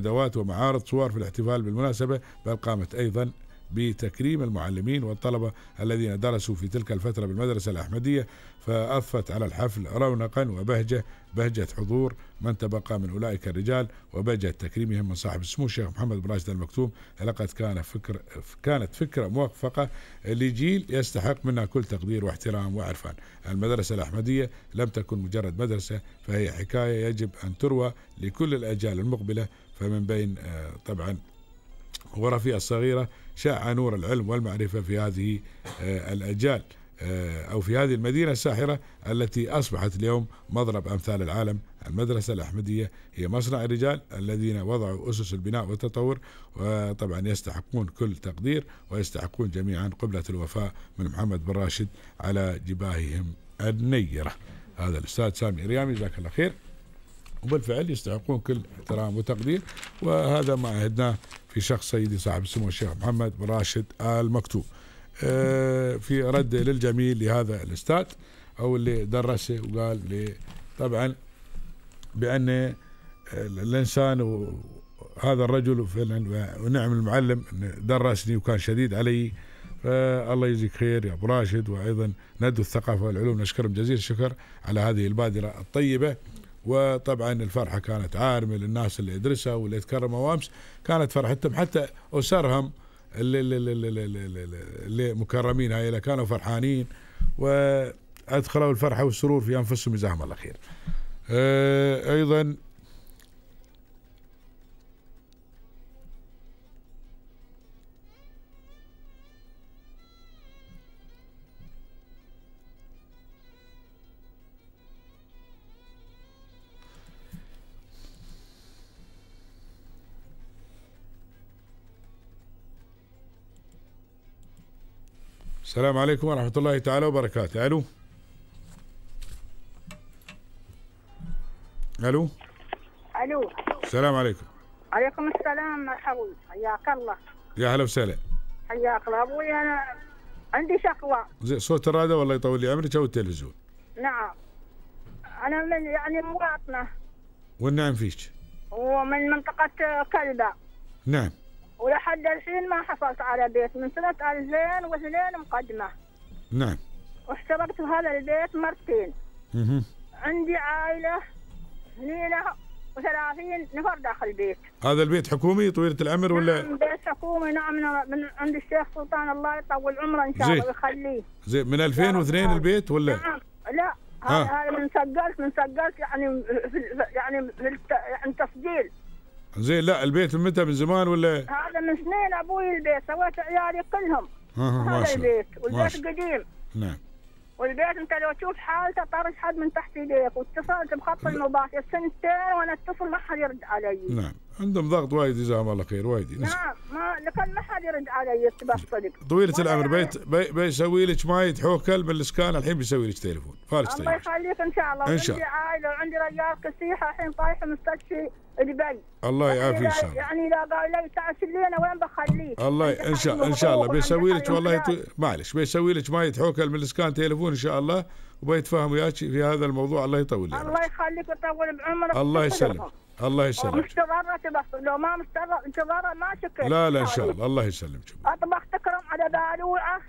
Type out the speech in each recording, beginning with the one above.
ندوات ومعارض صور في الاحتفال بالمناسبة بل قامت أيضا بتكريم المعلمين والطلبة الذين درسوا في تلك الفترة بالمدرسة الأحمدية فأضفت على الحفل رونقا وبهجة بهجة حضور من تبقى من أولئك الرجال وبهجة تكريمهم من صاحب السمو الشيخ محمد بن راشد المكتوم. لقد كان فكر كانت فكرة موفقة لجيل يستحق منها كل تقدير واحترام وعرفان. المدرسة الأحمدية لم تكن مجرد مدرسة فهي حكاية يجب أن تروى لكل الأجيال المقبلة فمن بين آه، طبعا غرفي الصغيرة شاع نور العلم والمعرفة في هذه آه، الأجيال آه، أو في هذه المدينة الساحرة التي أصبحت اليوم مضرب أمثال العالم. المدرسة الأحمدية هي مصنع الرجال الذين وضعوا أسس البناء والتطور وطبعا يستحقون كل تقدير ويستحقون جميعا قبلة الوفاء من محمد بن راشد على جباههم النيرة. هذا الأستاذ سامي ريامي جزاك الله خير. وبالفعل يستحقون كل احترام وتقدير وهذا ما عهدناه في شخص سيدي صاحب السمو الشيخ محمد بن راشد المكتوب آه، في رد للجميل لهذا الأستاذ أو اللي درسه وقال لي طبعا بأن الإنسان وهذا الرجل ونعم المعلم درسني وكان شديد علي. فالله يجزيك خير يا أبو راشد وأيضا ندو الثقافة والعلوم. نشكرهم جزيل الشكر على هذه البادرة الطيبة. وطبعا الفرحة كانت عارمة للناس اللي ادرسها واللي تكرموا أمس. كانت فرحتهم حتى أسرهم اللي, اللي, اللي, اللي, اللي, مكرمين. هاي كانوا فرحانين. وأدخلوا الفرحة والسرور في أنفسهم. جزاهم الله خير. آه، أيضا السلام عليكم ورحمة الله تعالى وبركاته. ألو؟ ألو؟ ألو. السلام عليكم. عليكم السلام مرحبا حياك الله. يا هلا وسهلا. حياك الله. أبوي أنا عندي شكوى. زي صوت الراديو والله يطول لي عمرك أو التلفزيون. نعم. أنا من يعني مواطنة. والنعم فيك؟ ومن منطقة كلبة. نعم. ولحد الحين ما حصلت على بيت. من سنة 2002 مقدمة. نعم. واشتركت في هذا البيت مرتين. مهم. عندي عائلة اثنين وثلاثين نفر داخل البيت. هذا البيت حكومي طويلة العمر ولا؟ نعم بيت حكومي. نعم من- عند الشيخ سلطان الله يطول عمره إن شاء زين. الله ويخليه. زي من 2002 البيت ولا؟ نعم. لا. هذا هذا من سجلت من سجلت يعني في يعني في يعني تسجيل. زين لا البيت متى؟ من زمان ولا؟ هذا من سنين أبوي البيت سويت عيالي كلهم. ما هذا البيت والبيت قديم. نعم. والبيت انت لو تشوف حالته طرش حد من تحت يديك واتصلت بخط المباشر سنتين وأنا اتصل ما حد يرد علي. نعم. عندهم ضغط وايد جزاهم الله خير وايد. نعم ما لكن ما حد يرد علي تبى الصدق طويلة العمر يعني- بيت بي بيسوي لك ماي تحوكل من الاسكان الحين بيسوي لك تليفون. فارس الله يخليك إن شاء الله. إن شاء وعندي عائلة وعندي رجال كسيحه الحين طايحه مستشفى دبي. الله يعافيه ان إذا- شاء الله يعني إذا قال لي تعال لنا وين بخليك؟ الله عندي إن شاء حق إن شاء الله. بيسوي لك والله معلش بيسوي لك ما يتحوكل من الاسكان تليفون إن شاء الله وبيتفاهم وياك في هذا الموضوع. الله يطول لي الله. يخليك ويطول بعمرك. الله. يسلمك. الله يسلمك. مستضرة بس لو ما مستضرة ما شكل. لا لا إن شاء الله. الله يسلمك. أطبخ تكرم على بالوعة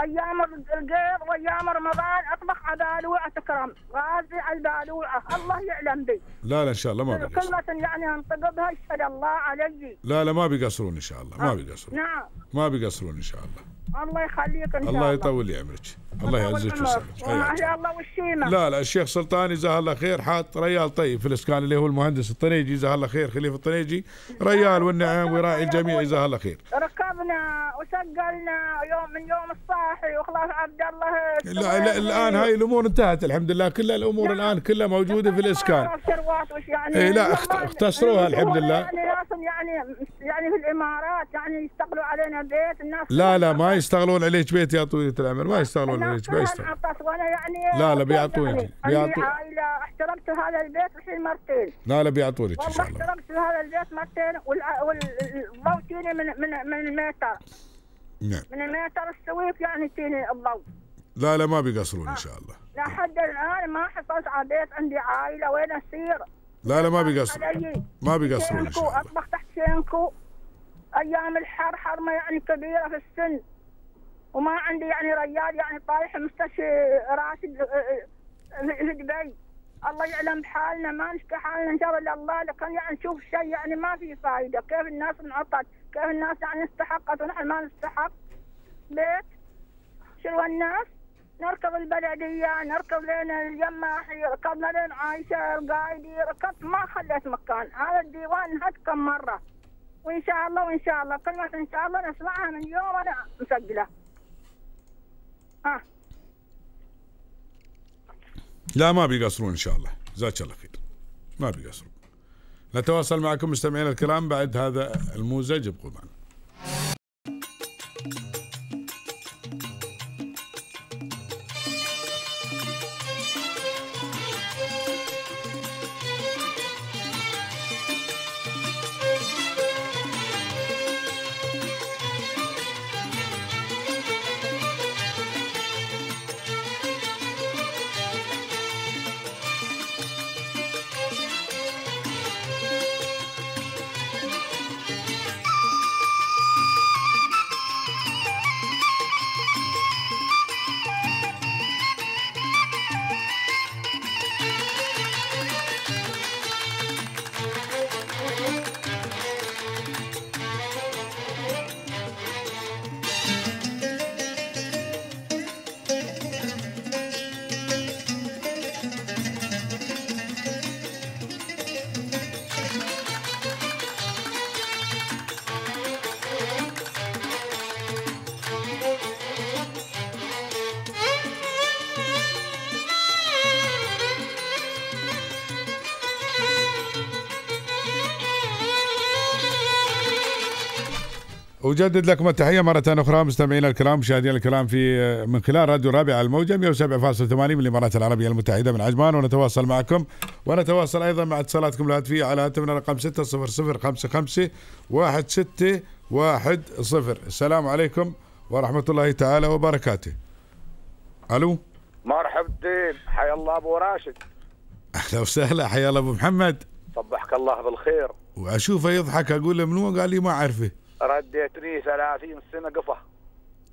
أيام القير وأيام رمضان أطبخ على بالوعة تكرم. غازي على البالوعة الله يعلم بي. لا لا إن شاء الله ما بيقصرون كلمة يعني انطق بها يشهد الله علي. لا لا ما بيقصرون إن شاء الله. ما بيقصرون نعم. ما بيقصرون إن شاء الله. الله يخليك إن شاء الله الله. يطول لي عمرك. الله يعزك ويسلمك. وما الله والشيمة لا لا الشيخ سلطان جزاه الله خير حاط ريال طيب في الإسكان اللي هو المهندس الطنيجي جزاه الله خير خليفة الطنيجي. ريال والنعم ويراعي الجميع جزاه الله خير. ركبنا وسجلنا يوم من يوم الصاحي وخلاص عبد الله لا, لا الآن هاي الأمور انتهت الحمد لله. كل الأمور. الآن كلها موجودة في الإسكان. يعني؟ إيه لا، اختصروها الحمد لله. يعني يعني في الإمارات يعني يستقلوا علينا بيت الناس لا لا ما يشتغلون عليك بيت يا طويلة العمر ما يشتغلون عليك انعطت وأنا يعني لا، لا، بيعطوني. يعني بيعطو- عندي عائله احترمت هذا البيت الحين مرتين لا لا بيعطونك والله احترمت هذا البيت مرتين والضوء تيني من من من الميتر. نعم. من الميتر السويف يعني تيني الضوء. لا لا ما بيقصرون إن شاء الله. لحد الآن ما حصلت على بيت عندي عائلة وين اسير لا لا ما بيقصروا علي. ما بيقصرون إن شاء الله. شينكو أيام الحر حرمه يعني كبيرة في السن. وما عندي يعني ريال يعني طايح مستشفى راشد آه، آه، في دبي الله يعلم بحالنا ما نشكي حالنا إن شاء الله لله لكن يعني نشوف شيء يعني ما في فايدة. كيف الناس انعطت؟ كيف الناس يعني استحقت؟ ونحن ما نستحق. بيت. شنو الناس؟ نركب البلدية نركب لين الجماحي ركبنا لين عايشة القايدي ركبت. ما خليت مكان. هذا الديوان انهد كم مرة. وإن شاء الله وإن شاء الله. كلمة إن شاء الله نسمعها من يوم أنا مسجلة. ها. لا ما بيقصرون إن شاء الله. جزاك الله خير. ما بيقصرون. نتواصل معكم مستمعينا الكرام بعد هذا الموزج ابقوا معنا أجدد لكم التحية مرة أخرى مستمعينا الكرام مشاهدينا الكرام في من خلال راديو الرابع الموجة 107.8 من الإمارات العربية المتحدة من عجمان ونتواصل معكم ونتواصل أيضا مع اتصالاتكم الهاتفية على هاتفنا رقم 60055 1610 السلام عليكم ورحمة الله تعالى وبركاته. ألو؟ مرحبتين حيا الله أبو راشد. أهلا وسهلا حيا الله أبو محمد. صبحك الله بالخير. وأشوفه يضحك أقول له منو؟ قال لي ما أعرفه. رديتني 30 سنة قفا.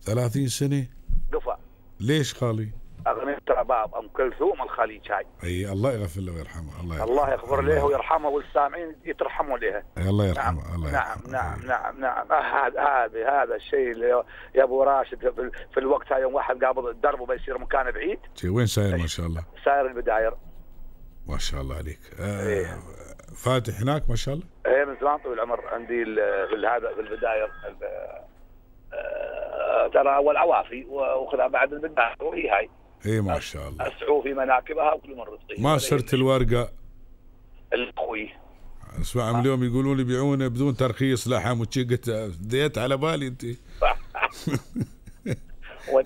30 سنة؟ قفا. ليش خالي؟ أغنية رباب أم كلثوم الخليج هاي. أي الله يغفر له ويرحمه الله يرحمه الله يغفر له ويرحمه والسامعين يترحموا لها. أي الله نعم يرحمه الله نعم يرحمه. نعم نعم نعم آه، هذا هذا هذا الشيء اللي يا أبو راشد في, الوقت هاي يوم واحد قابض الدرب وبيصير مكانه بعيد. وين ساير ما شاء الله؟ ساير البداير. ما شاء الله عليك. آه إيه. فاتح هناك ما شاء الله. هي من زمان طويل العمر عندي هذا في البداير ال- آه، ترى أول عوافي واخذها بعد البداير وهي هاي. اي ما شاء الله. أسعوا في مناكبها وكل من رزقه ما صرت الورقة؟ الأخوي. اسمعهم اليوم يقولون يبيعونه بدون ترخيص لحم وشي. قلت ديت على بالي أنت. وانت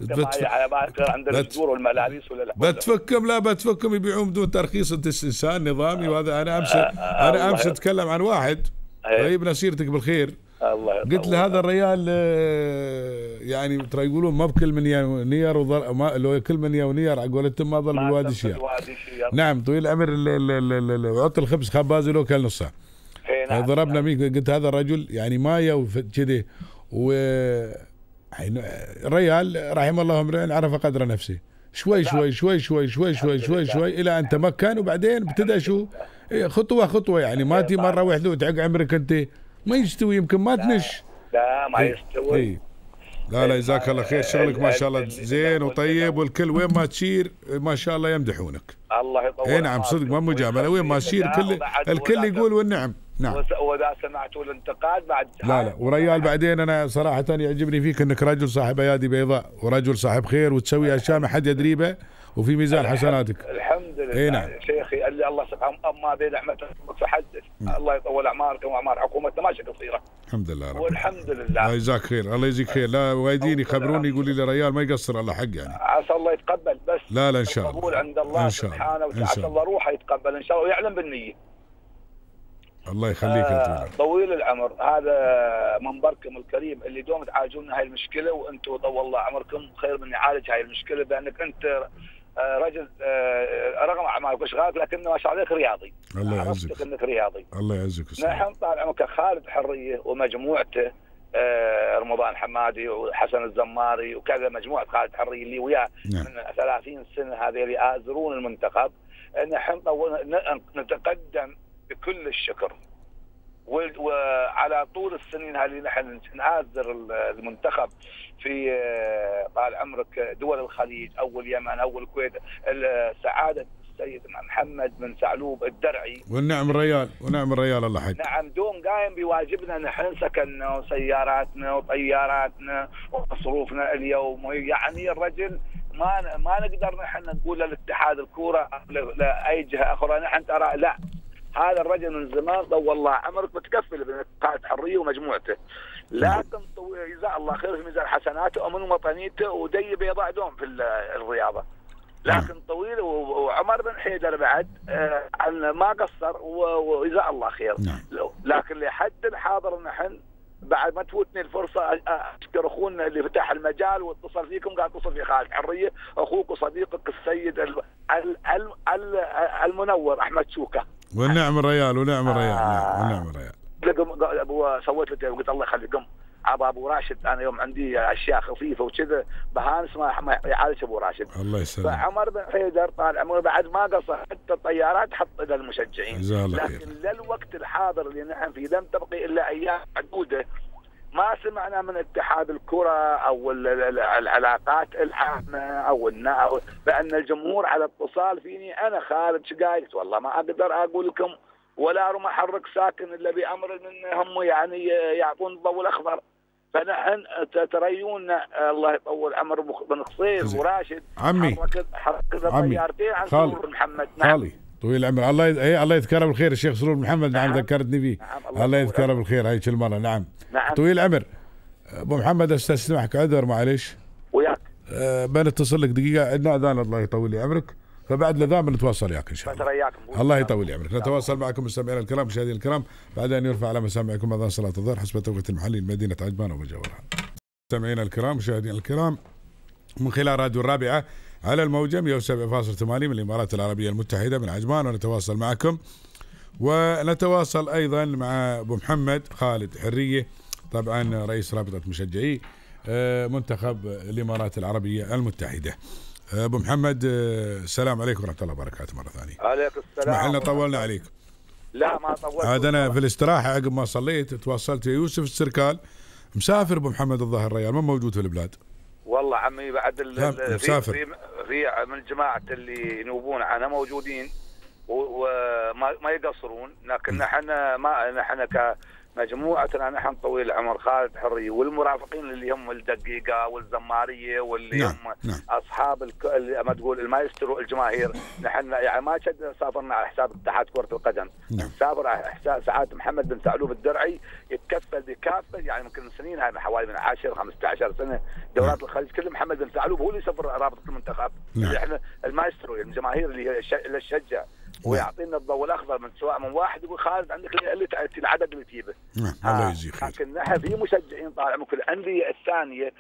معي على بالك عند بت- الجذور والملابس ولا لا؟ بتفكم لا بتفكم يبيعون بدون ترخيص أنت إنسان نظامي وهذا أنا امس أنا الله أمس يرضى. أتكلم عن واحد إيه. طيب سيرتك بالخير الله. قلت له هذا الريال آه، يعني ترى يقولون ما بكل من يا نير وضل ما لو كل من يا ونير على قولتهم ما ظل ما بالوادي شيء. نعم طويل العمر ال- ال- ال- ال- ال- عط الخبز خباز له كل نص ساعه إيه، نعم. ضربنا ميك قلت هذا الرجل يعني مايا وكذي و حين- الريال رحم الله امرئ عرف قدر نفسه. شوي شوي شوي شوي شوي شوي شوي شوي إلى أن تمكن وبعدين ابتدى شو؟ إيه، خطوة خطوة يعني. ما تي مرة واحدة وتعق عمرك أنت. ما يستوي يمكن ما تنش. لا ما يستوي. اي لا لا جزاك الله خير. شغلك ما شاء الله زين وطيب والكل وين ما تشير ما شاء الله يمدحونك. الله يطول اي نعم صدق ما مجاملة. وين ما تشير الكل وذاك- يقول والنعم. نعم. وإذا سمعتوا الانتقاد بعد لا لا. وريال بعدين أنا صراحة يعجبني فيك إنك رجل صاحب أيادي بيضاء ورجل صاحب خير وتسوي أشياء ما حد يدري بها وفي ميزان حسناتك. الحمد لله. إيه نعم. شيخي اللي الله سبحانه أما بنعمته فحدث. الله يطول اعماركم واعمار حكومتنا ماشيه قصيرة. الحمد لله رب والحمد الله لله. يجزاك خير الله يجزيك خير. لا وايدين يخبروني يقولوا لي ريال ما يقصر الله حق يعني. عسى الله يتقبل بس لا لا إن شاء القبول الله عند الله. سبحانه الله إن وتعالى عسى الله. الله روحه يتقبل إن شاء الله ويعلم بالنية. الله يخليك آه، طويل العمر. هذا منبركم الكريم اللي دوم تعالجون هاي المشكلة وأنتم طول الله عمركم خير من يعالج هاي المشكلة بانك أنت آه، رجل آه، رغم اعمالك واشغالك لكن ما شاء الله عليك رياضي. الله يعزك. إنك رياضي. الله يعزك. نحن طال عمرك خالد حرية ومجموعته آه، رمضان حمادي وحسن الزماري وكذا مجموعة خالد حرية اللي وياه نعم. من 30 سنة هذه اللي آزرون المنتخب. نحن نتقدم بكل الشكر. وعلى طول السنين هذه نحن ال- المنتخب في آه، طال عمرك دول الخليج أو اليمن أو الكويت ال- سعادة السيد محمد بن سعلوب الدرعي. والنعم الريال ونعم الريال الله حق نعم دوم قايم بواجبنا نحن سكننا وسياراتنا وطياراتنا ومصروفنا اليوم. يعني الرجل ما ما نقدر نحن نقول للاتحاد الكورة لأي جهة أخرى. نحن ترى لا هذا الرجل من زمان طول الله عمرك متكفل بقائد حرية ومجموعته. لكن جزاه الله خير في ميزان حسناته ومن وطنيته ودي بيضاء دوم في ال- الرياضة. لكن طويل وعمر بن حيدر بعد آه، عن ما قصر وجزاه الله خير. نعم. لكن لحد الحاضر نحن بعد ما تفوتني الفرصة أ- أشكر أخونا اللي فتح المجال واتصل فيكم قال اتصل في خالد حرية أخوك وصديقك السيد ال- ال- ال- ال- المنور أحمد شوكة. والنعم الريال ونعم الريال نعم آه. ونعم الريال. لقم أبو سويت له قلت الله يخليكم. ابا أبو راشد أنا يوم عندي أشياء خفيفة وكذا بهانس ما يعالج أبو راشد. الله يسلمك. فعمر بن حيدر طال عمره بعد ما قصر حتى الطيارات حط خير لكن للوقت الحاضر اللي نحن فيه لم تبقي إلا أيام معدودة. ما سمعنا من اتحاد الكرة أو ال- ال- العلاقات العامه أو بأن الجمهور على اتصال فيني أنا خالد شقايق والله ما أقدر أقول لكم ولا أروم أحرك ساكن إلا بأمر من هم يعني يعطون الضوء الأخضر فنحن ت- تريون الله يطول عمر بن قصير. وراشد عمي حركت. طيارتين عن. سرور محمد نعم خالي طويل العمر. الله يد... إيه الله يذكره بالخير. الشيخ سرور محمد نعم نعم. ذكرتني فيه. نعم الله يطول يذكره. بالخير. هاي كل مرة. نعم. نعم. طويل العمر. أبو محمد استسمحك عذر معلش وياك. أه بنتصل لك دقيقة. عندنا أذان الله يطول لي عمرك. فبعد الأذان بنتواصل وياك إن شاء الله. الله يطول لي عمرك. نتواصل معكم مستمعينا الكرام مشاهدينا الكرام. بعد أن يرفع على مسامعكم أذان صلاة الظهر حسب توقيت المحلي لمدينه عجمان ومجاورها. مستمعينا الكرام مشاهدينا الكرام. من خلال راديو الرابعة على الموجة 107.8 من الإمارات العربية المتحدة. من عجمان ونتواصل معكم. ونتواصل أيضا مع أبو محمد خالد حرية طبعا رئيس رابطة مشجعي آه، منتخب الإمارات العربية المتحدة. آه، أبو محمد آه، السلام عليكم ورحمة الله وبركاته مرة ثانية. عليك السلام اسمح لنا طولنا عليك. لا ما طولت عاد أنا في الاستراحة عقب ما صليت تواصلت ويا يوسف السركال. مسافر أبو محمد الظاهر الريال ما موجود في البلاد؟ والله عمي بعد ال- ال- في. في, في من جماعة اللي ينوبون عنها موجودين وما ما يقصرون لكن نحن ما نحن كمجموعتنا نحن طويل العمر خالد حري والمرافقين اللي هم الدقيقة والزمارية واللي نعم هم نعم. أصحاب الك... اللي ما تقول المايسترو الجماهير. نحن يعني ما شد سافرنا على حساب اتحاد كرة القدم. نعم. سافر على حساب سعاده محمد بن سعلوب الدرعي يتكفل بكافة يعني يمكن سنين هاي حوالي من 10 15 سنة دورات الخليج كل محمد بن سعلوب هو اللي يسافر رابطة المنتخب. نعم. اللي إحنا المايسترو الجماهير اللي هي الش- اللي تشجع ويعطينا الضوء الأخضر من سواء من واحد يقول خالد عندك العدد اللي تجيبه. نعم آه، الله يجزيه خير. لكن نحن في مشجعين طالع من كل الأندية الثانية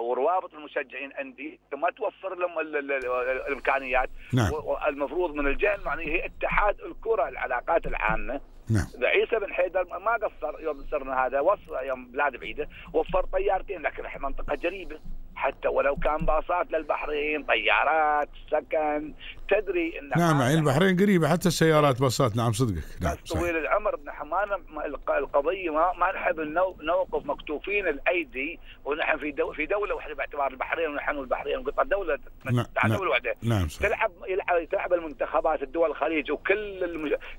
وروابط المشجعين عندي ما توفر لهم ال- ال- ال- الإمكانيات. نعم. والمفروض من الجهة المعنية هي اتحاد الكرة العلاقات العامة. نعم. عيسى بن حيدر ما قصر يوم صرنا هذا وصل يوم بلاد بعيدة وفر طيارتين لكن إحنا منطقة قريبه حتى ولو كان باصات للبحرين طيارات سكن تدري إن نعم هذا- يعني البحرين قريبة حتى السيارات باصات. نعم صدقك. نعم بس صحيح. طويل العمر نحن ما القضية ما, ما نحب نو- نوقف مكتوفين الأيدي ونحن في دو في دولة واحدة باعتبار البحرين ونحن والبحرين قطع دولة نعم، نعم. دولة واحدة. نعم صحيح. تلعب يلعب تلعب المنتخبات الدول الخليج وكل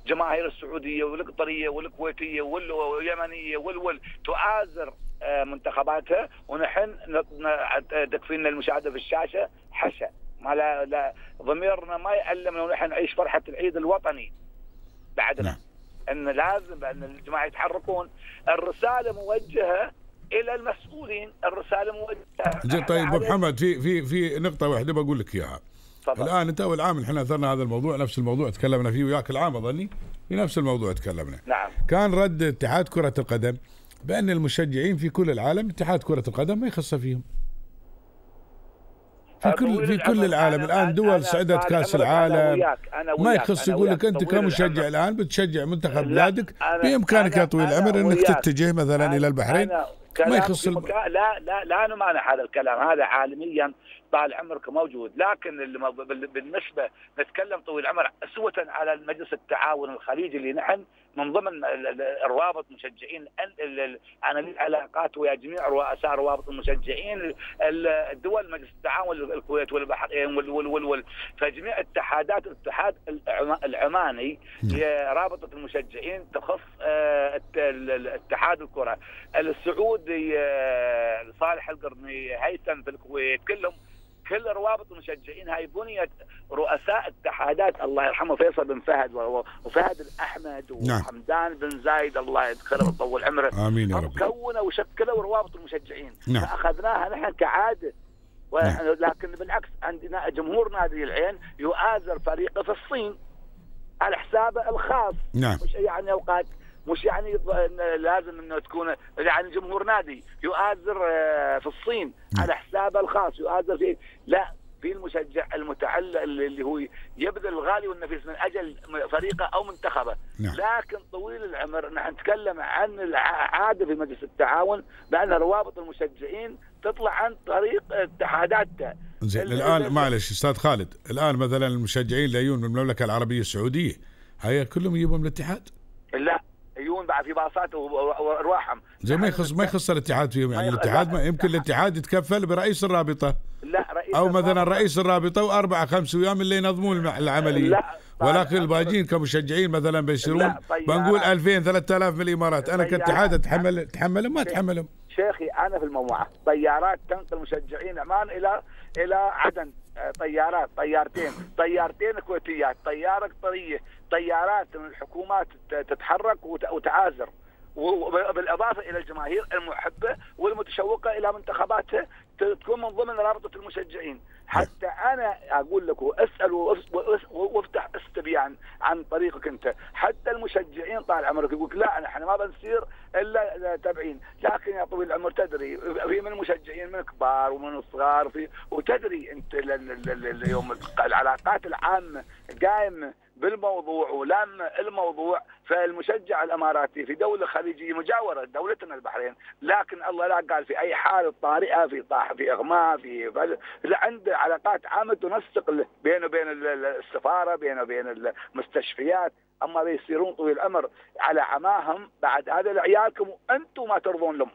الجماهير السعودية والقطرية والكويتية وال- واليمنية والول تؤازر آه، منتخباتها ونحن تكفينا المشاهدة في الشاشة حشا. ما لا, لا ضميرنا ما يألمنا ونحن نعيش فرحة العيد الوطني. بعدنا نعم. إن لازم ان الجماعة يتحركون. الرسالة موجهة إلى المسؤولين. الرسالة موجهة. طيب أبو محمد في في في نقطة واحدة بقول لك إياها. الآن أنت اول عام إحنا أثرنا هذا الموضوع نفس الموضوع تكلمنا فيه وياك العام أظني. في نفس الموضوع تكلمنا. نعم. كان رد اتحاد كرة القدم بأن المشجعين في كل العالم اتحاد كرة القدم ما يخص فيهم. في كل في كل العالم. الآن دول صعدت كأس العالم. ما يخص يقول لك أنت كمشجع الآن؟ بتشجع منتخب بلادك؟ بإمكانك يا طويل العمر أنك تتجه مثلا إلى البحرين؟ ما يخص الب... لا لا لا نمانع هذا الكلام. هذا عالميا طال عمرك موجود. لكن بالنسبة نتكلم طويل العمر اسوه على مجلس التعاون الخليجي اللي نحن من ضمن الروابط مشجعين أنا لي علاقات ويا جميع رؤساء روابط المشجعين الدول مجلس التعاون الكويت والبحرين وال وال وال فجميع اتحادات الاتحاد العماني رابطة المشجعين تخص اتحاد الكرة. السعودي صالح القرني هيثم في الكويت كلهم كل روابط المشجعين هاي بنيت رؤساء اتحادات الله يرحمه فيصل بن فهد وفهد الأحمد وحمدان نعم. بن زايد الله يدخله ويطول عمره آمين يا رب كونوا وشكلوا روابط المشجعين نعم. فأخذناها نحن كعادة نعم. لكن بالعكس عندنا جمهور نادي العين يؤازر فريقه في الصين على حسابه الخاص نعم. مش يعني أوقات مش يعني لازم إنه تكون يعني جمهور نادي يؤازر في الصين نعم. على حسابه الخاص يؤازر في لا في المشجع المتعلق اللي هو يبذل الغالي والنفيس من أجل فريقه أو منتخبه نعم. لكن طويل العمر نحن نتكلم عن العادة في مجلس التعاون بأن روابط المشجعين تطلع عن طريق اتحاداتها زين الآن معلش أستاذ خالد الآن مثلا المشجعين اللي يجون من المملكة العربية السعودية هي كلهم يجيبون من الاتحاد؟ لا يجون بعد في باصات وأرواحهم. زي ما يخص ما يخص الاتحاد فيهم يعني الاتحاد ما يمكن الاتحاد يتكفل برئيس الرابطة. لا رئيس أو مثلا رئيس الرابطة وأربعة خمس أيام اللي ينظمون العملية. لا ولكن الباجين كمشجعين مثلا بيصيرون بنقول 2000 3000 من الإمارات. أنا كاتحاد اتحمل اتحملهم ما اتحملهم شيخي أنا في الموعظه طيارات تنقل مشجعين عمان إلى إلى عدن. طيارات طيارتين طيارتين كويتيات طيارة قطرية طيارات من الحكومات تتحرك وتعازر وبالإضافة إلى الجماهير المحبة والمتشوقة إلى منتخباتها تكون من ضمن رابطة المشجعين. حتى أنا أقول لك اسال وأفتح أستبيان عن طريقك أنت. حتى المشجعين طال عمرك يقول لا نحن ما بنصير إلا تابعين. لكن يا طويل العمر تدري في من المشجعين من كبار ومن الصغار في وتدري أنت اليوم العلاقات العامة قائمة. بالموضوع ولم الموضوع فالمشجع الإماراتي في دولة خليجية مجاورة دولتنا البحرين لكن الله لا قال في أي حاله طارئه في طاح في إغماء في عنده علاقات عامة تنسق بينه وبين السفارة بينه وبين المستشفيات. أما بيصيرون طويل الأمر على عماهم بعد هذا لعيالكم وأنتم ما ترضون لهم.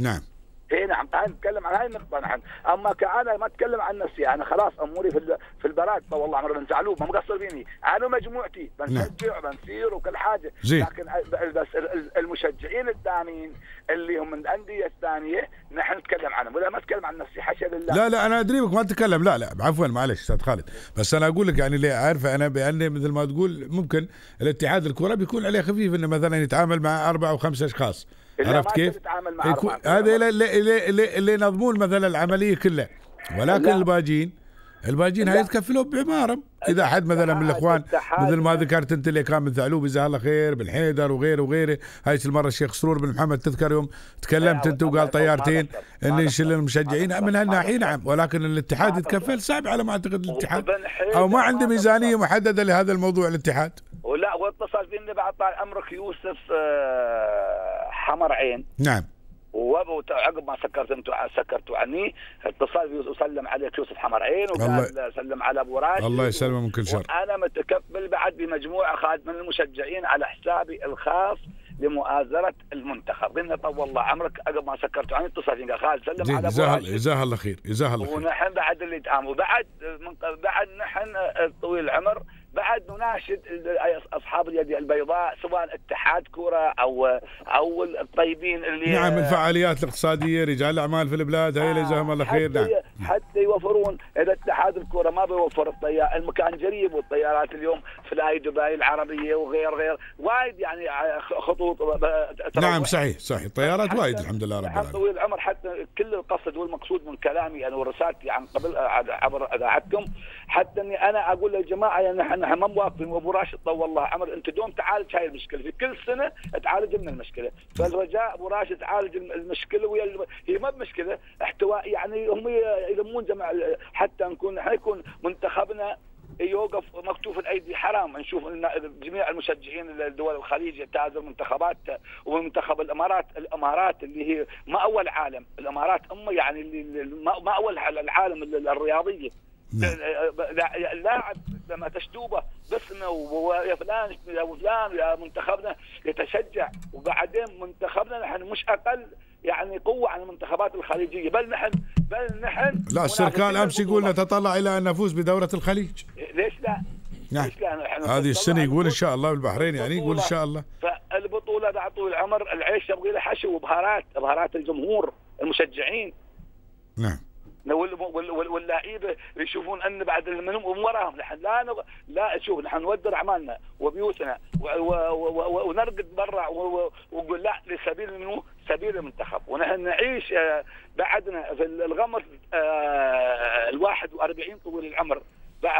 نعم. اي نعم تعال نتكلم عن هاي النقطة نحن، أما كأنا ما أتكلم عن نفسي، أنا خلاص أموري في في البلد والله عمر بن زعلوب ما مقصر فيني، أنا مجموعتي بنشجع وبنسير وكل حاجة، زي. لكن بس المشجعين الثانيين اللي هم من الأندية الثانية نحن نتكلم عنهم، ولا ما أتكلم عن نفسي حاشا لله. لا لا أنا أدري بك ما تتكلم. لا لا عفوا معلش أستاذ خالد، بس أنا أقول لك يعني اللي عارفة أنا بأن مثل ما تقول ممكن الاتحاد الكرة بيكون عليه خفيف إنه مثلا يتعامل مع أربع أو خمس أشخاص. عرفت كيف؟ هذا اللي, اللي, اللي, اللي ينظمون مثلا العملية كلها. ولكن لا. الباجين الباجين هاي يتكفلوا بعمارهم إذا حد مثلا من الاخوان مثل ما ذكرت أنت اللي كان من ثعلوب جزاه الله خير بن حيدر وغيره وغيره. هاي المره الشيخ سرور بن محمد تذكر يوم تكلمت أنت وقال طيارتين ان يشيل المشجعين؟ من هالناحية نعم. ولكن الاتحاد يتكفل صعب على ما أعتقد الاتحاد. أو ما عنده ميزانية محددة لهذا الموضوع الاتحاد. ولا واتصل فيني بعد طال عمرك يوسف حمر عين. نعم. وعقب ما سكرت أنتم سكرتوا عني اتصل وسلم عليك يوسف حمر عين وقال سلم على أبو راشد. الله يسلمه من كل شر. أنا متكفل بعد بمجموعة خالد من المشجعين على حسابي الخاص لمؤازرة المنتخب. قلنا طول الله عمرك عقب ما سكرتوا عني اتصل قال خالد سلم على أبو راشد. جزاه الله خير جزاه الله خير. ونحن بعد اللي تعامل وبعد من بعد نحن طويل العمر بعد نناشد أصحاب اليد البيضاء سواء اتحاد كرة أو أو الطيبين اللي نعم الفعاليات الاقتصادية رجال الأعمال في البلاد هاي اللي جزاهم الله خير نعم. حتى يوفرون. إذا اتحاد الكرة ما بيوفر الطيار المكان جريب والطيارات اليوم فلاي دبي العربية وغير غير وايد يعني خطوط. نعم صحيح صحيح. الطيارات وايد الحمد لله رب العالمين. طويل العمر حتى كل القصد والمقصود من كلامي أنا ورسالتي عن قبل عبر إذاعتكم حتى إني أنا أقول للجماعه يعني إحنا ما موافقين. وأبو راشد طول الله عمر أنت دوم تعالج هاي المشكلة. في كل سنة تعالج من المشكلة. فالرجاء أبو راشد تعالج المشكلة ويا هي ما بمشكلة احتواء يعني هم يلمون جمع حتى نكون إحنا يكون منتخبنا يوقف مكتوف الأيدي حرام. نشوف جميع المشجعين الدول الخليج تعزل منتخبات ومنتخب الامارات الإمارات اللي هي ما أول عالم. الإمارات أم يعني ما أول العالم الرياضية. نعم. لا- اللاعب لما تشتوبه باسمه ويا فلان يا فلان يا منتخبنا يتشجع وبعدين منتخبنا نحن مش أقل يعني قوة عن المنتخبات الخليجية بل نحن بل نحن لا السركان أمس يقول. نتطلع إلى أن نفوز بدورة الخليج ليش لا؟ نعم ليش لا؟ نحن هذه السنة يقول إن. شاء الله بالبحرين يعني يقول إن شاء الله فالبطولة بعد طول العمر العيش يبغي له حشو وبهارات بهارات الجمهور المشجعين نعم واللعيبه يشوفون أن بعد من وراهم نحن لا نغ... لا شوف نحن نودر أعمالنا وبيوتنا. ونرقد برا. ونقول لا لسبيل منو؟ سبيل المنتخب ونحن نعيش آه، بعدنا في الغمر آه، ال 41 طول العمر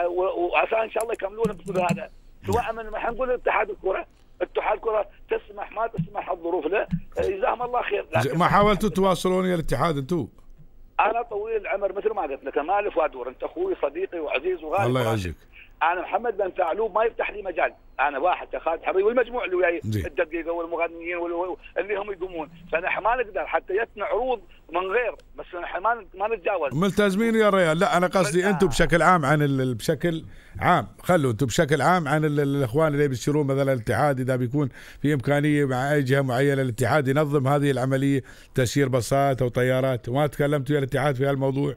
وعسى إن شاء الله يكملون بكل هذا سواء من حنقول اتحاد الكرة اتحاد الكرة تسمح ما تسمح الظروف له جزاهم الله خير ما حاولتوا تواصلون يا الاتحاد أنتم أنا طويل العمر مثل ما قلت لك مالف وأدور أنت أخوي صديقي وعزيز وغالي الله. يعزك أنا محمد بن ثعلوب ما يفتح لي مجال أنا واحد كخالد حبيبي والمجموع اللي وياي. الدقيقة والمغنيين وال- اللي هم يقومون. فنحن ما نقدر حتى يتنا عروض من غير بس نحن ما ما نتجاوز. ملتزمين يا ريال. لا أنا قصدي. أنتم بشكل عام عن ال- بشكل عام. خلوا أنتم بشكل عام عن ال- ال- الإخوان اللي بيشترون مثلا الاتحاد إذا بيكون في إمكانية مع أي جهة معينة الاتحاد ينظم هذه العملية تسيير باصات أو طيارات. وما تكلمتوا يا الاتحاد في هالموضوع؟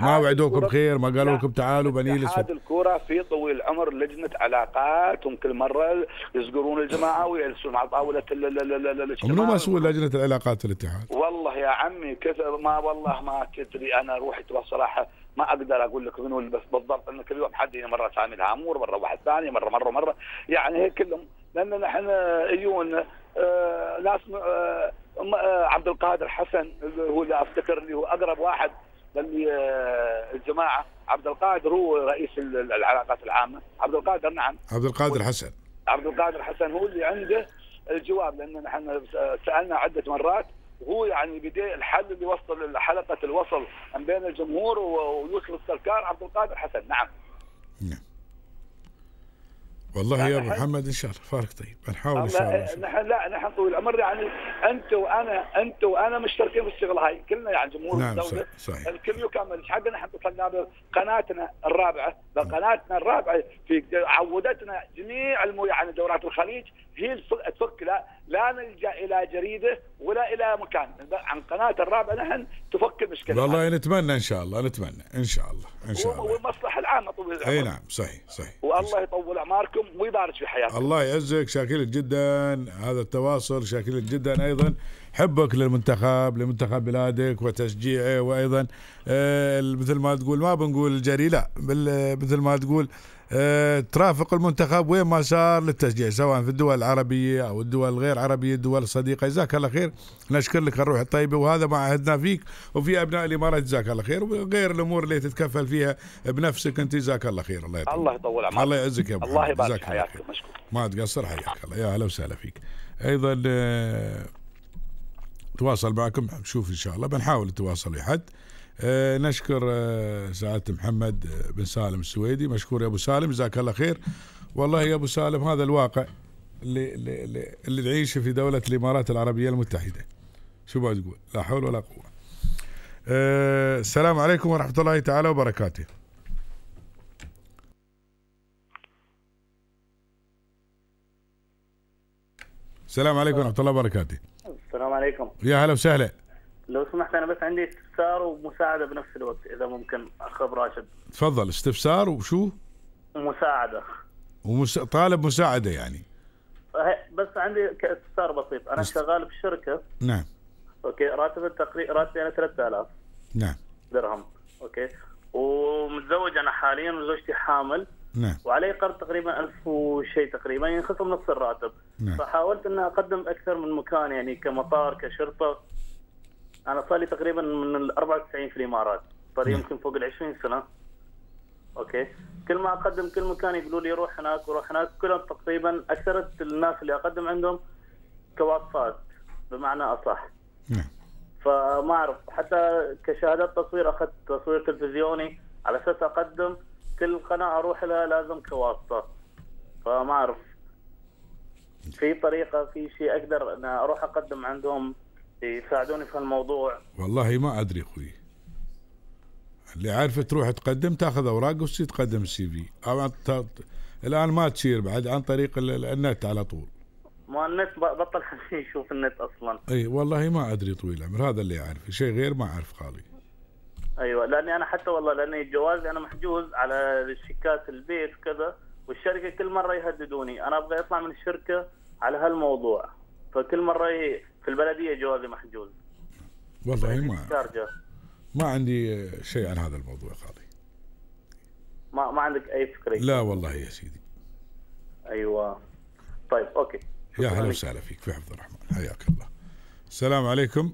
ما وعدوكم بخير ما قالوا. لكم تعالوا بنيلس اتحاد الكرة في طويل العمر لجنة علاقات هم كل مرة يصقرون الجماعة ويجلسون على طاولة ال- ال- ال- ال- ال- الاجتماع منو مسؤول لجنة العلاقات في الاتحاد؟ والله يا عمي كثر ما والله ما تدري أنا روحي تبغى صراحة ما أقدر أقول لك منو بس بالضبط انه كل يوم حد مرة سامي العامور مرة واحد ثاني مره مره مرة يعني هيك كلهم لأن نحن يجون آه، ناس آه، م- آه، عبد القادر حسن هو اللي أفتكر اللي هو أقرب واحد آه، الجماعة عبد القادر هو رئيس ال- العلاقات العامة. عبد القادر نعم. عبد القادر حسن. عبد القادر حسن هو اللي عنده الجواب لأن نحن سألنا عدة مرات. وهو يعني بدي الحل اللي وصل حلقة الوصل بين الجمهور ويوسف السركار عبد القادر حسن. نعم. نعم. والله يا أبو نحن- محمد إن شاء الله. فارق طيب. نحاول إن شاء الله. نحن لا نحن طول العمر يعني أنت وأنا أنت وأنا مشتركين في الشغل هاي. كلنا يعني جمهور نعم الدولة. صح صحيح. الكل يكمل. إيش حقنا إحنا اتصلنا بقناتنا الرابعة. قناتنا الرابعة في عودتنا جميع المو يعني دورات الخليج. هي تفك لا. لا نلجأ إلى جريدة ولا إلى مكان. عن قناة الرابعه نحن تفك المشكلة. والله نتمنى إن شاء الله نتمنى إن شاء الله إن شاء الله. والمصلحة العامة طول العمر. أي نعم صحيح صحيح. والله يطول أعماركم ويبارك في حياتكم. الله يعزك شاكرك جدا. هذا التواصل شاكرك جدا أيضا. حبك للمنتخب لمنتخب بلادك وتشجيعه وأيضا. آه، مثل ما تقول ما بنقول الجري لا مثل ما تقول ترافق المنتخب وين ما صار للتشجيع سواء في الدول العربية أو الدول الغير عربية الدول الصديقة. جزاك الله خير. نشكر لك الروح الطيبة وهذا ما عهدنا فيك. وفي أبناء الإمارات جزاك الله خير وغير الأمور اللي تتكفل فيها بنفسك أنت جزاك الله خير. الله يطول الله يطول اعماركم الله يعزك يا أبو الله. يبارك. حياتكم مشكور. ما تقصر حياك الله. يا هلا وسهلا فيك. أيضا آه، تواصل معكم. نشوف إن شاء الله بنحاول التواصل ويا حد. آه، نشكر آه، سعادة محمد آه، بن سالم السويدي. مشكور يا أبو سالم جزاك الله خير. والله يا أبو سالم هذا الواقع اللي اللي, اللي, نعيشه في دولة الإمارات العربية المتحدة. شو ما تقول؟ لا حول ولا قوة. آه، السلام عليكم ورحمة الله تعالى وبركاته. السلام عليكم ورحمة الله وبركاته. السلام عليكم. يا هلا وسهلا. لو سمحت أنا بس عندي استفسار ومساعدة بنفس الوقت إذا ممكن اخ راشد. تفضل استفسار وشو؟ مساعده ومس... طالب مساعدة يعني. بس عندي استفسار بسيط. أنا است- شغال بشركه نعم. okay راتب التقريبا راتبي أنا 3000 نعم. درهم. okay. ومتزوج أنا حاليا وزوجتي حامل. نعم. وعلي قرض تقريبا 1000 وشيء تقريبا ينخصم نص الراتب. نعم. فحاولت إني أقدم أكثر من مكان يعني كمطار كشرطة. أنا صار لي تقريبا من ال 94 في الإمارات. صار نعم. يمكن فوق ال 20 سنة. أوكي. كل ما أقدم كل مكان يقولوا لي روح هناك وروح هناك كلهم تقريبا أكثر الناس اللي أقدم عندهم كواسطات بمعنى أصح. نعم. فما أعرف حتى كشهادات تصوير أخذت تصوير تلفزيوني على أساس أقدم كل قناة أروح لها لازم كواسطة. فما أعرف. في طريقة في شيء أقدر إن أروح أقدم عندهم يساعدوني في الموضوع والله ما أدري أخوي. اللي عارفه تروح تقدم تاخذ أوراق وتصير تقدم السي في؟ أو الآن ما تصير بعد عن طريق ال- النت على طول. ما النت بطل يشوف النت أصلا. أي والله ما أدري طويل العمر هذا اللي أعرفه شيء غير ما أعرف خالي. أيوه لأني أنا حتى والله لأني جوازي أنا محجوز على شيكات البيت وكذا والشركة كل مرة يهددوني أنا أبغى اطلع من الشركة على هالموضوع. فكل مرة في البلدية جوازي محجوز. والله ما ما عندي شيء عن هذا الموضوع خالي. ما ما عندك أي فكرة؟ لا والله يا سيدي. أيوه. طيب أوكي. يا هلا. وسهلا فيك في حفظ الرحمن. حياك الله. السلام عليكم.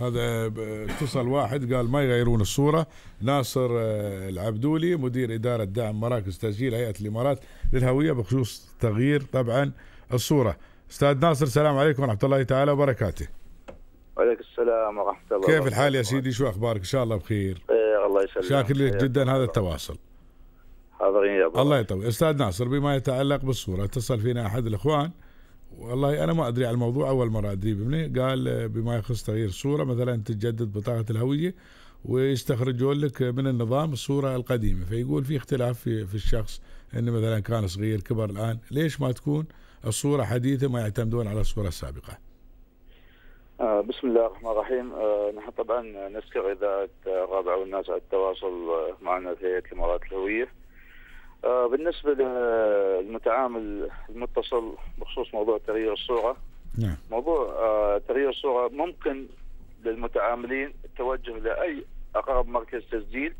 هذا اتصل واحد قال ما يغيرون الصورة. ناصر آه، العبدولي مدير إدارة دعم مراكز تسجيل هيئة الإمارات للهوية بخصوص تغيير طبعا الصورة. أستاذ ناصر السلام عليكم ورحمة الله تعالى وبركاته. وعليكم السلام ورحمة الله كيف الحال يا سيدي؟ شو أخبارك؟ إن شاء الله بخير. إيه الله يسلمك. شاكر لك حياك جدا هذا. التواصل. حاضرين يا أبو الله يطول. أستاذ ناصر بما يتعلق بالصورة اتصل فينا أحد الإخوان. والله أنا ما أدري على الموضوع أول مرة أدري منه قال بما يخص تغيير الصورة مثلا تجدد بطاقة الهوية ويستخرجون لك من النظام الصورة القديمة. فيقول في اختلاف في, في الشخص إنه مثلا كان صغير كبر الآن. ليش ما تكون الصورة حديثة ما يعتمدون على الصورة السابقة؟ آه بسم الله الرحمن الرحيم. آه نحن طبعا نذكر إذاعة آه، الرابعة والناس على التواصل آه، معنا في هيئة الإمارات آه بالنسبة للمتعامل المتصل بخصوص موضوع تغيير الصورة نعم. موضوع آه تغيير الصورة ممكن للمتعاملين التوجه لأي أقرب مركز تسجيل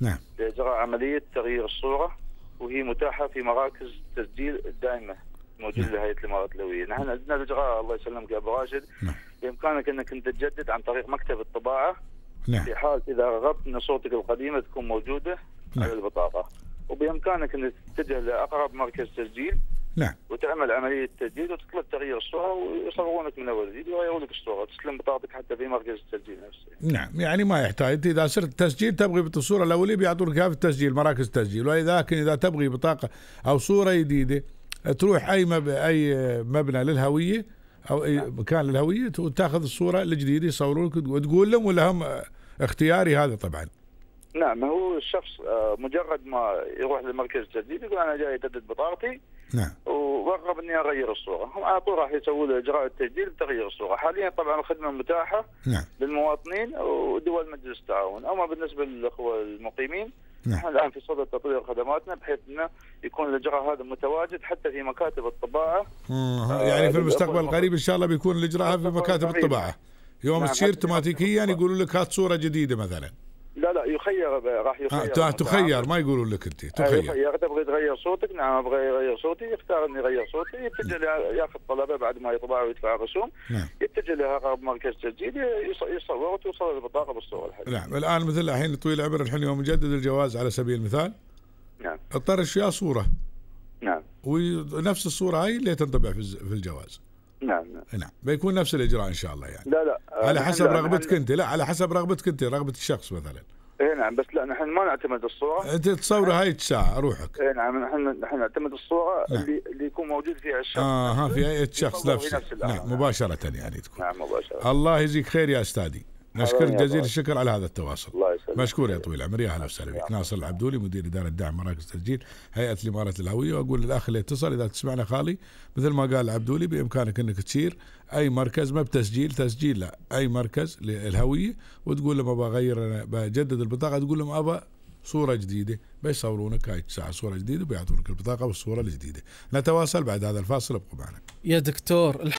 نعم. لإجراء عملية تغيير الصورة وهي متاحة في مراكز التسجيل الدائمة موجودة لهيئة الإمارات الهوية نحن عندنا الإجراء الله يسلمك يا أبو راشد. نعم. بإمكانك أنك أنت تجدد عن طريق مكتب الطباعة نعم. في حال إذا رغبت أن صورتك القديمة تكون موجودة نعم. على البطاقة. وبإمكانك أنك تتجه لأقرب مركز تسجيل. نعم وتعمل عملية تجديد وتطلب تغيير الصورة ويصورونك من أول جديد ويغيروا لك الصورة تسلم بطاقتك حتى في مركز التسجيل نفسه. نعم يعني ما يحتاج. انت إذا صرت تسجيل تبغي بالصورة الأولية بيعطونك إياها في التسجيل مراكز التسجيل. وإذا لكن إذا تبغي بطاقة أو صورة جديدة تروح أي مب... أي مبنى للهوية أو أي مكان للهوية وتاخذ الصورة الجديدة يصورونك وتقول لهم ولا هم اختياري هذا طبعا. نعم هو الشخص آه، مجرد ما يروح لمركز التسجيل يقول أنا جاي أجدد بطاقتي. نعم. ورغب إني أغير الصورة، هم على طول راح يسووا له إجراء التسجيل بتغيير الصورة، حاليا طبعا الخدمة متاحة نعم. للمواطنين ودول مجلس التعاون، أما بالنسبة للأخوة المقيمين نعم. نحن الآن في صدد تطوير خدماتنا بحيث إنه يكون الإجراء هذا متواجد حتى في مكاتب الطباعة. آه، يعني في المستقبل القريب إن شاء الله بيكون الإجراء في مكاتب. الطباعة. يوم نعم، تصير اوتوماتيكيا يقولوا لك هات صورة جديدة مثلا. لا لا يخير راح يخير. آه،. تخير ما يقولون لك أنت آه، تخير. يخير تبغى تغير صوتك؟ نعم أبغى يغير صوتي. يختار انه يغير صوتي. يتجه ل- يأخذ طلبة بعد ما يطبع ويدفع رسوم. نعم. يتجه لاقرب مركز تسجيل يص- يصور وتوصل البطاقة بالصورة الحديثه نعم. الآن مثل الحين طويل العمر الحين يوم يجدد الجواز على سبيل المثال. نعم. اضطرش يا صورة. نعم. ونفس الصورة هاي اللي تنطبع في الجواز. نعم. نعم. نعم بيكون نفس الإجراء إن شاء الله يعني. لا لا. على حسب رغبتك أنت. لا على حسب رغبتك أنت رغبة الشخص مثلا. اي نعم. بس لا نحن ما نعتمد الصورة. أنت تصور هاي الساعة روحك. اي نعم. نحن نحن نعتمد الصورة نعم. اللي اللي يكون موجود فيها الشخص آه ها. في اي شخص يصور في نفسه. نفس الآن. نعم مباشرة يعني تكون. نعم مباشرة. الله يجزيك خير يا أستاذي. نشكرك جزيل. الشكر على هذا التواصل. الله يسلمك. مشكور يا طويل العمر. يا أهلا وسهلا بك. ناصر العبدولي مدير إدارة دعم مراكز تسجيل هيئة الإمارات الهوية. واقول للأخ اللي اتصل إذا تسمعنا خالي مثل ما قال العبدولي بإمكانك إنك تسير أي مركز ما بتسجيل تسجيل لا أي مركز للهوية وتقول لهم أبغى أغير أنا بجدد البطاقة تقول لهم أبغى صورة جديدة. بيصورونك هاي الساعة صورة جديدة وبيعطونك البطاقة والصورة الجديدة. نتواصل بعد هذا الفاصل ابقوا معنا. يا دكتور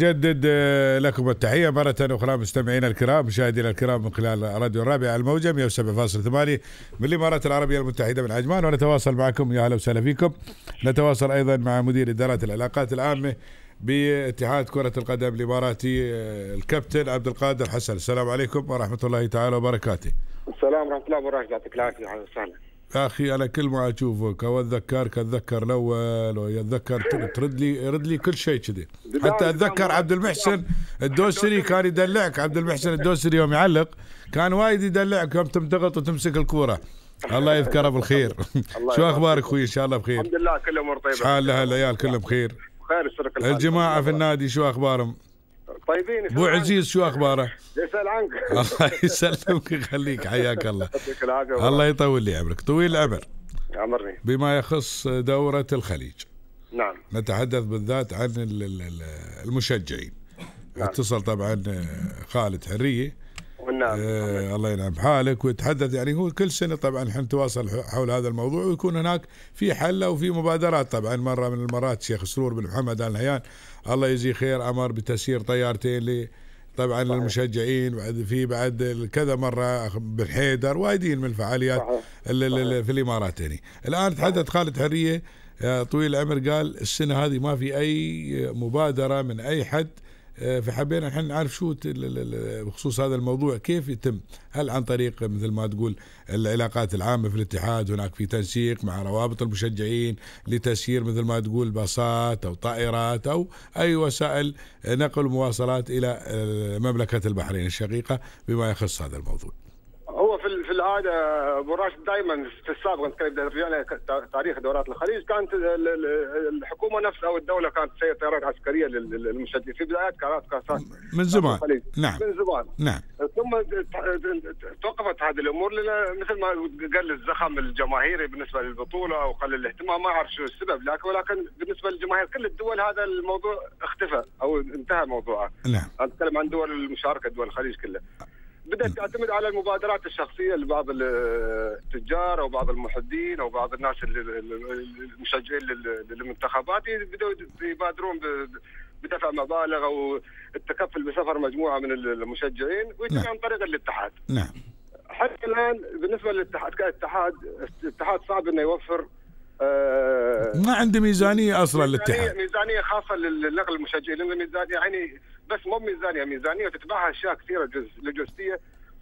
وجدد آه، لكم التحية مرة أخرى مستمعينا الكرام مشاهدينا الكرام من خلال راديو الرابع الموجة 107.8 من الإمارات العربية المتحدة من عجمان ونتواصل معكم يا أهلا وسهلا فيكم. نتواصل أيضا مع مدير إدارة العلاقات العامة باتحاد كرة القدم الإماراتي آه، الكابتن عبد القادر حسن. السلام عليكم ورحمة الله تعالى وبركاته. السلام ورحمة الله وبركاته. يعطيك العافيه أهلا وسهلا أخي أنا كل ما اشوفك أو اتذكرك اتذكر الأول ويتذكر ترد لي يرد لي كل شيء كذي. حتى أتذكر عبد المحسن الدوسري كان يدلعك عبد المحسن الدوسري يوم يعلق كان وايد يدلعك يوم تمتغط وتمسك الكورة. الله يذكره بالخير. شو أخبارك أخوي؟ إن شاء الله بخير. الحمد لله كل امور طيبه حال العيال كلهم بخير؟ خير يسرك الحال. الجماعة في النادي شو أخبارهم؟ طيبين أبو عزيز شو اخباره يسأل عنك. الله يسلمك يخليك حياك الله. الله يطول لي عمرك. طويل العمر. امرني بما يخص دورة الخليج. نعم. نتحدث بالذات عن ال- ال- ال- المشجعين. نعم. اتصل طبعا خالد حرية. والنعم آه الله ينعم حالك ويتحدث. يعني هو كل سنة طبعا إحنا نتواصل حول هذا الموضوع ويكون هناك في حل وفي مبادرات. طبعا مرة من المرات شيخ سرور بن محمد آل نهيان الله يجزيه خير أمر بتسيير طيارتين ل طبعا للمشجعين بعد في بعد كذا مرة بن حيدر وايدين من الفعاليات صحيح. ال- ال- ال- في الامارات هنا الآن تحدث خالد حرية يا طويل العمر قال السنة هذه ما في أي مبادرة من أي حد آه، فحبينا إحنا نعرف شو بخصوص هذا الموضوع كيف يتم؟ هل عن طريق مثل ما تقول العلاقات العامة في الاتحاد هناك في تنسيق مع روابط المشجعين لتسيير مثل ما تقول باصات أو طائرات أو أي وسائل نقل ومواصلات إلى آه، مملكة البحرين الشقيقة بما يخص هذا الموضوع. العاده ابو راشد دائما في السابق نتكلم رجعنا ك- تاريخ دورات الخليج كانت ال- ال- الحكومة نفسها أو الدولة كانت تسير طيارات عسكرية لل- لل- للمشجعين في بدايات كانت كاسات من زمان. نعم. من زمان. نعم. ثم توقفت هذه الأمور لأن مثل ما قل الزخم الجماهيري بالنسبة للبطولة وقل الاهتمام ما أعرف شو السبب لكن ولكن بالنسبة للجماهير كل الدول هذا الموضوع اختفى أو انتهى موضوعه. نعم. أتكلم عن دول المشاركة دول الخليج كلها بدات تعتمد على المبادرات الشخصية لبعض التجار أو بعض المحدين أو بعض الناس المشجعين لل- للمنتخبات. بدأوا يبادرون بدفع مبالغ أو التكفل بسفر مجموعة من المشجعين ويتم نعم. عن طريق الاتحاد. نعم. حتى الآن بالنسبة للاتحاد كاتحاد الاتحاد صعب إنه يوفر آه، ما عنده ميزانية أصلا الاتحاد ميزانية خاصة للنقل المشجعين لأن الميزانية يعني بس مو ميزانية. ميزانية وتتبعها أشياء كثيرة جز لوجستيه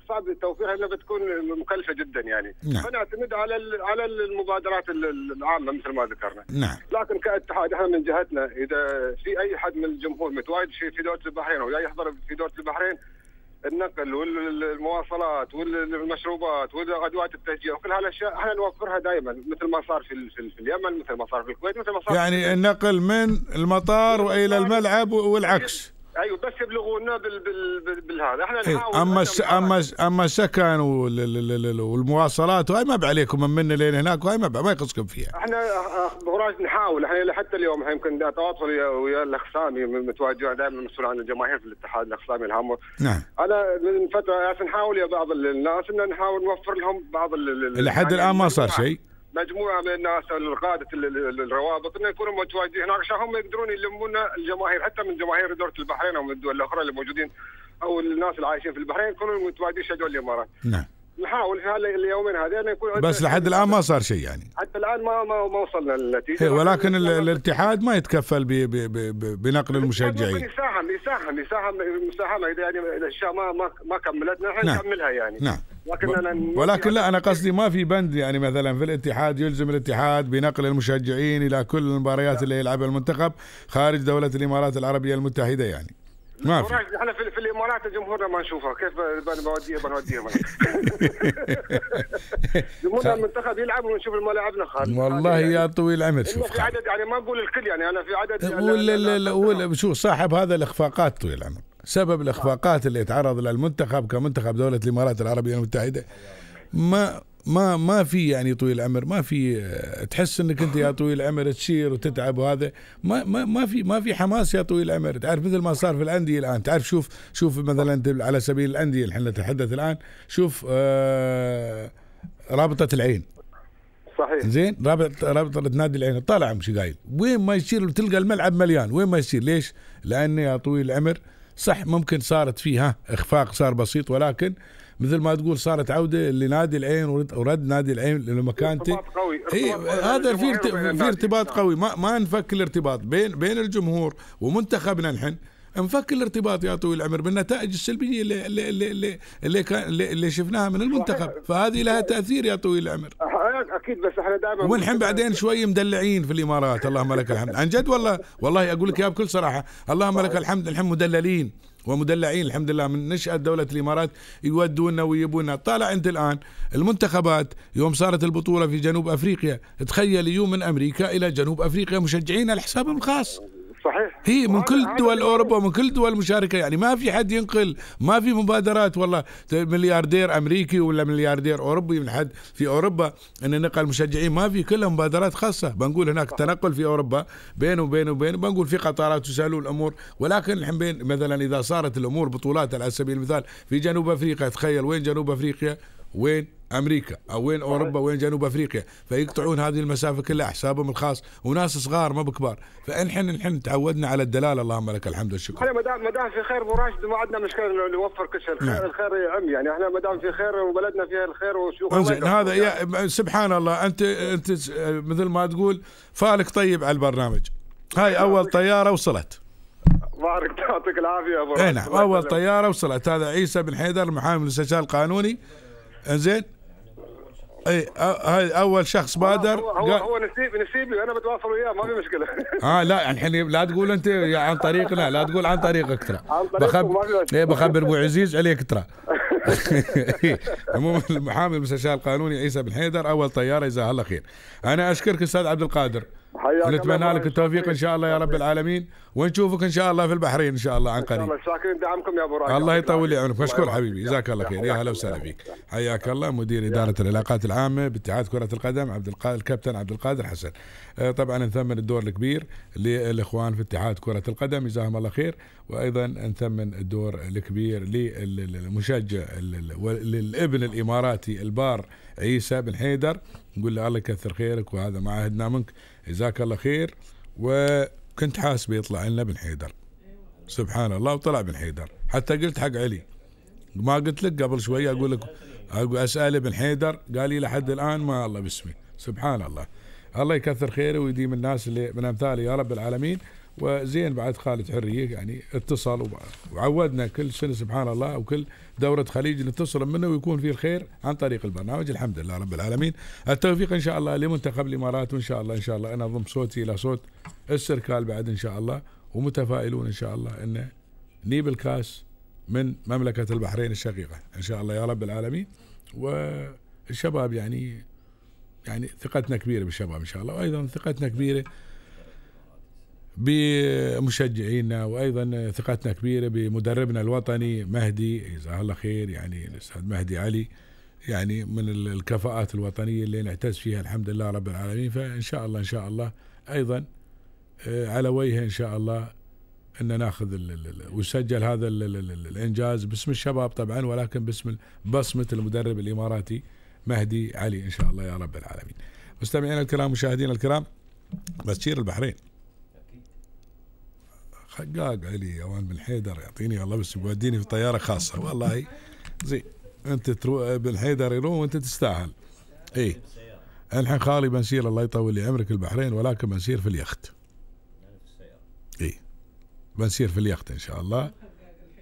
صعب توفيرها لانها بتكون مكلفة جدا يعني. نعم. فنعتمد على على المبادرات ال- العامة مثل ما ذكرنا. نعم. لكن كاتحاد إحنا من جهتنا إذا في أي حد من الجمهور متواجد في دولة البحرين أو يحضر في دولة البحرين النقل والمواصلات والمشروبات وادوات التشجيع وكل هالأشياء إحنا نوفرها دائما مثل ما صار في في اليمن مثل ما صار في الكويت مثل ما صار يعني النقل من المطار وإلى الملعب والعكس. أيوه بس يبلغونا بال بال بال بالهذا. إحنا إيه، نحاول أما أما أما السكن وال- ال- ال- ال- والمواصلات وهاي ما بعليكم من منا لين هناك وهاي ما ما يخصكم فيها. إحنا براج نحاول. إحنا حتى اليوم إحنا يمكن تواصل ويا الاخ سامي متواجد دائما مسؤول عن الجماهير في الاتحاد الاخ سامي الهامور نعم. أنا من فترة يعني نحاول يا بعض الناس إن نحاول نوفر لهم بعض ال- ال- لحد الآن ما صار مجموعة- شيء. مجموعة من الناس القاده ال- ال- الروابط إنه يكونوا متواجدين. هناك عشان هم يقدرون يلمون الجماهير حتى من جماهير دوله البحرين أو من الدول الأخرى اللي موجودين أو الناس اللي عايشين في البحرين يكونوا متواجدين يشجعون الإمارات. نعم. نحاول في اليومين هذين يكون بس لحد الآن ما صار شيء يعني. حتى الآن ما ما, ما وصلنا للنتيجة. إيه، ولكن ال- الاتحاد ما يتكفل ب... ب... ب... ب- بنقل المشجعين. يساهم يساهم يساهم مساهمه إذا يعني الأشياء ما ما ما كملتنا إحنا نعم. نكملها يعني. نعم. لكن ولكن لا أنا قصدي ما في بند يعني مثلا في الاتحاد يلزم الاتحاد بنقل المشجعين إلى كل المباريات اللي يلعبها المنتخب خارج دولة الإمارات العربية المتحدة يعني. ما في. إحنا في, في الإمارات جمهورنا ما نشوفها كيف بن- بوديه بنوديهم جمهورنا المنتخب يلعب ونشوف الملاعبنا خارج والله يا طويل العمر شوف في عدد يعني ما نقول الكل يعني أنا في عدد ولا لا لا ولا شو صاحب هذا الإخفاقات طويل العمر. سبب الإخفاقات اللي يتعرض لها المنتخب كمنتخب دولة الإمارات العربية المتحدة. ما ما ما في يعني طويل العمر ما في تحس إنك أنت يا طويل العمر تسير وتتعب وهذا. ما ما ما في ما في حماس يا طويل العمر. تعرف مثل ما صار في الأندية الآن تعرف شوف شوف مثلا على سبيل الأندية اللي إحنا نتحدث الآن شوف آه رابطة العين. صحيح. زين؟ رابط رابطة نادي العين. طالع مش قايل. وين ما يصير تلقى الملعب مليان. وين ما يصير ليش؟ لأن يا طويل العمر صح ممكن صارت فيها إخفاق صار بسيط ولكن مثل ما تقول صارت عودة لنادي العين ورد, نادي العين لمكانته ارتباط قوي هذا في في. ارتباط قوي. ما ما نفك الارتباط بين بين الجمهور ومنتخبنا الحين نفك الارتباط يا طويل العمر بالنتائج السلبية اللي اللي اللي اللي, اللي, كان اللي, اللي شفناها من المنتخب. فهذه لها تأثير يا طويل العمر. أكيد بس إحنا دائما والحين بعدين شوي مدلعين في الإمارات. اللهم لك الحمد. عن جد والله والله أقول لك يا بكل صراحة. اللهم لك الحمد. الحين مدللين ومدلعين الحمد لله من نشأة دولة الإمارات يودونا ويجيبونا طالع أنت الآن المنتخبات يوم صارت البطولة في جنوب أفريقيا. تخيل يوم من أمريكا إلى جنوب أفريقيا مشجعين على حسابهم الخاص صحيح. هي من كل دول أوروبا ومن كل دول مشاركة يعني ما في حد ينقل ما في مبادرات والله. ملياردير أمريكي ولا ملياردير أوروبي من حد في أوروبا إن نقل مشجعين. ما في كلها مبادرات خاصة. بنقول هناك تنقل في أوروبا بينه وبينه وبين بنقول في قطارات يسهلون الأمور. ولكن الحين بين مثلا إذا صارت الأمور بطولات على سبيل المثال في جنوب أفريقيا تخيل وين جنوب أفريقيا؟ وين أمريكا أو وين أوروبا وين جنوب أفريقيا فيقطعون هذه المسافة كلها حسابهم الخاص. وناس صغار ما بكبار. فنحن نحن تعودنا على الدلالة. اللهم لك الحمد والشكر. إحنا ما دام ما دام في خير أبو راشد ما عندنا مشكلة نوفر كل شيء. الخير, نعم. الخير يعم يعني. إحنا ما دام في خير وبلدنا فيها الخير وشيوخ انزين هذا يا سبحان الله انت أنت مثل ما تقول فالك طيب على البرنامج. هاي أول طيارة وصلت. بارك يعطيك العافية أبو اي نعم أول. طيارة وصلت. هذا عيسى بن حيدر المحامي المستشار القانوني. إنزين؟ أي هاي أول شخص بادر هو هو, هو نسيب نسيبي أنا بتواصل وياه ما في مشكلة. آه لا الحين لا تقول أنت عن طريقنا لا تقول عن طريقك ترى. عن بخبر مشكلة. إيه بخبر أبو عزيز عليك ترى. عموما المحامي المستشار القانوني عيسى بن حيدر أول طيارة جزاه الله خير. أنا أشكرك أستاذ عبد القادر. ونتمنى لك. التوفيق إن شاء الله يا رب العالمين. ونشوفك إن شاء الله في البحرين إن شاء الله عن قريب. الله. شاكرين دعمكم يا أبو راشد الله يطول. عمرك. مشكور حبيبي. جزاك الله خير. يا هلا وسهلا فيك. حياك الله. مدير إدارة العلاقات العامة باتحاد كرة القدم عبد القادر الكابتن عبد القادر حسن. آه، طبعا نثمن الدور الكبير للإخوان في اتحاد كرة القدم. جزاهم الله خير. وأيضا نثمن الدور الكبير للمشجع للابن الإماراتي البار عيسى بن حيدر. نقول له الله يكثر خيرك وهذا ما عهدنا منك. جزاك الله خير. وكنت حاسب يطلع لنا بن حيدر. سبحان الله وطلع بن حيدر. حتى قلت حق علي. ما قلت لك قبل شوي أقول لك أسأل ابن حيدر قال لي لحد الآن ما الله باسمي. سبحان الله. الله يكثر خيره ويديم الناس اللي من امثاله يا رب العالمين. وزين بعد خالد حرية يعني اتصل وعودنا كل سنة سبحان الله وكل دورة خليج نتصل منه ويكون فيه الخير عن طريق البرنامج. الحمد لله رب العالمين. التوفيق إن شاء الله لمنتخب الإمارات وإن شاء الله إن شاء الله أنا اضم صوتي إلى صوت السركال بعد إن شاء الله. ومتفائلون إن شاء الله انه نجيب الكاس من مملكة البحرين الشقيقة. إن شاء الله يا رب العالمين. والشباب يعني يعني ثقتنا كبيرة بالشباب إن شاء الله. وأيضا ثقتنا كبيرة بمشجعينا وأيضا ثقتنا كبيرة بمدربنا الوطني مهدي جزاه الله خير يعني الأستاذ مهدي علي يعني من ال- الكفاءات الوطنية اللي نعتز فيها الحمد لله رب العالمين فإن شاء الله إن شاء الله أيضا آه، على وجهه إن شاء الله إن ناخذ ويسجل هذا ال- ال- ال- الإنجاز باسم الشباب طبعا ولكن باسم بصمة المدرب الإماراتي مهدي علي إن شاء الله يا رب العالمين. مستمعينا الكرام مشاهدينا الكرام بشير البحرين خقاق علي اوان بن حيدر يعطيني والله بس يوديني في طيارة خاصة. والله زين أنت تروح بن حيدر يروح وأنت تستاهل. اي الحين خالي بنسير الله يطول لي عمرك البحرين ولكن بنسير في اليخت. اي بنسير في اليخت إن شاء الله.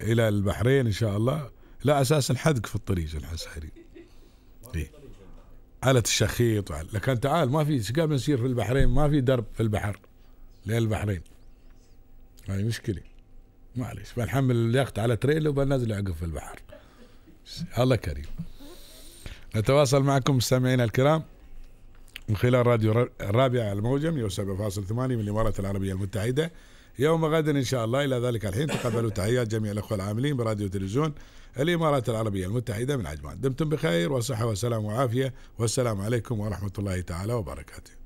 إلى البحرين إن شاء الله. لا أساسا حدق في الطريق الحساري اي على الشخيط وعلى لكن تعال ما في إيش قال بنسير في البحرين؟ ما في درب في البحر. لين البحرين. هاي مشكلة. معلش بنحمل اليخت على تريل وبنزل عقب في البحر. الله كريم. نتواصل معكم مستمعينا الكرام من خلال راديو الرابعة على الموجم 107.8 من الإمارات العربية المتحدة. يوم غد إن شاء الله إلى ذلك الحين تقبلوا تحيات جميع الأخوة العاملين براديو تلفزيون الإمارات العربية المتحدة من عجمان. دمتم بخير وصحة وسلام وعافية والسلام عليكم ورحمة الله تعالى وبركاته.